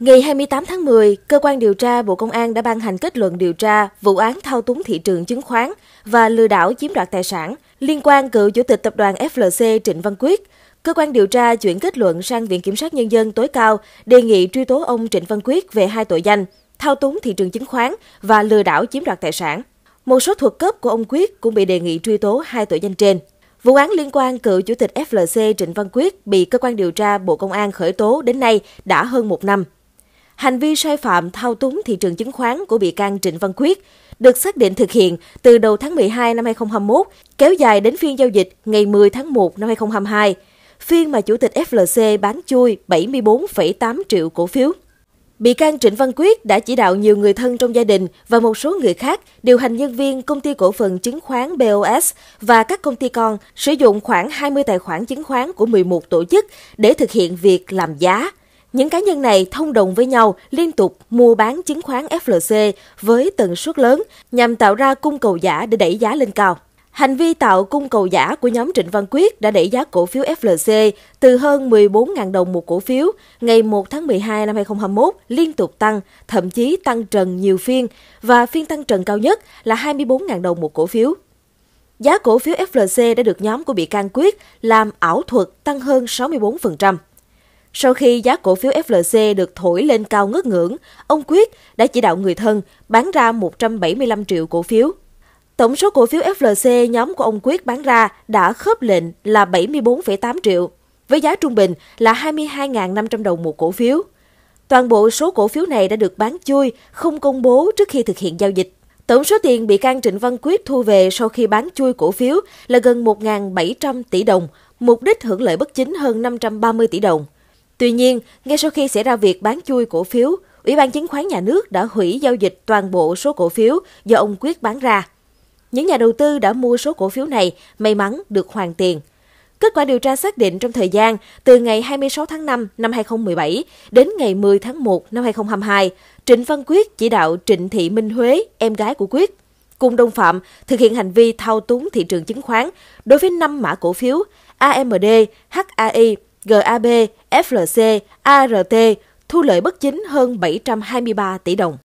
Ngày 28 tháng 10, cơ quan điều tra Bộ Công an đã ban hành kết luận điều tra vụ án thao túng thị trường chứng khoán và lừa đảo chiếm đoạt tài sản liên quan cựu chủ tịch tập đoàn FLC Trịnh Văn Quyết. Cơ quan điều tra chuyển kết luận sang Viện Kiểm sát Nhân dân tối cao đề nghị truy tố ông Trịnh Văn Quyết về hai tội danh thao túng thị trường chứng khoán và lừa đảo chiếm đoạt tài sản. Một số thuộc cấp của ông Quyết cũng bị đề nghị truy tố hai tội danh trên. Vụ án liên quan cựu chủ tịch FLC Trịnh Văn Quyết bị cơ quan điều tra Bộ Công an khởi tố đến nay đã hơn một năm. Hành vi sai phạm thao túng thị trường chứng khoán của bị can Trịnh Văn Quyết được xác định thực hiện từ đầu tháng 12 năm 2021, kéo dài đến phiên giao dịch ngày 10 tháng 1 năm 2022, phiên mà Chủ tịch FLC bán chui 74,8 triệu cổ phiếu. Bị can Trịnh Văn Quyết đã chỉ đạo nhiều người thân trong gia đình và một số người khác điều hành nhân viên công ty cổ phần chứng khoán BOS và các công ty con sử dụng khoảng 20 tài khoản chứng khoán của 11 tổ chức để thực hiện việc làm giá, những cá nhân này thông đồng với nhau liên tục mua bán chứng khoán FLC với tần suất lớn nhằm tạo ra cung cầu giả để đẩy giá lên cao. Hành vi tạo cung cầu giả của nhóm Trịnh Văn Quyết đã đẩy giá cổ phiếu FLC từ hơn 14.000 đồng một cổ phiếu ngày 1 tháng 12 năm 2021 liên tục tăng, thậm chí tăng trần nhiều phiên và phiên tăng trần cao nhất là 24.000 đồng một cổ phiếu. Giá cổ phiếu FLC đã được nhóm của bị can Quyết làm ảo thuật tăng hơn 64%. Sau khi giá cổ phiếu FLC được thổi lên cao ngất ngưỡng, ông Quyết đã chỉ đạo người thân bán ra 175 triệu cổ phiếu. Tổng số cổ phiếu FLC nhóm của ông Quyết bán ra đã khớp lệnh là 74,8 triệu, với giá trung bình là 22.500 đồng một cổ phiếu. Toàn bộ số cổ phiếu này đã được bán chui, không công bố trước khi thực hiện giao dịch. Tổng số tiền bị can Trịnh Văn Quyết thu về sau khi bán chui cổ phiếu là gần 1.700 tỷ đồng, mục đích hưởng lợi bất chính hơn 530 tỷ đồng. Tuy nhiên, ngay sau khi xảy ra việc bán chui cổ phiếu, Ủy ban Chứng khoán Nhà nước đã hủy giao dịch toàn bộ số cổ phiếu do ông Quyết bán ra. Những nhà đầu tư đã mua số cổ phiếu này may mắn được hoàn tiền. Kết quả điều tra xác định trong thời gian từ ngày 26 tháng 5 năm 2017 đến ngày 10 tháng 1 năm 2022, Trịnh Văn Quyết chỉ đạo Trịnh Thị Minh Huế, em gái của Quyết, cùng đồng phạm thực hiện hành vi thao túng thị trường chứng khoán đối với 5 mã cổ phiếu AMD, HAI, GAB, FLC, ART thu lợi bất chính hơn 723 tỷ đồng.